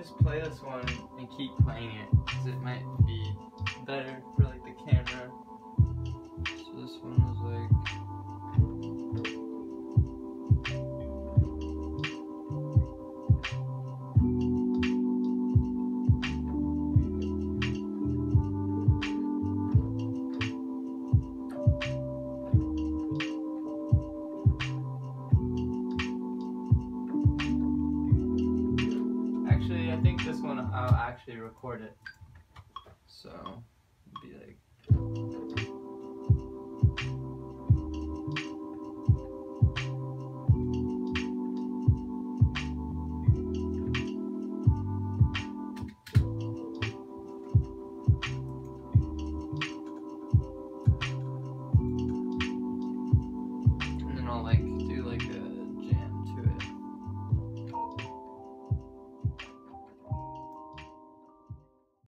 just play this one and keep playing it, because it might be better I think this one I'll actually record it. So, be like.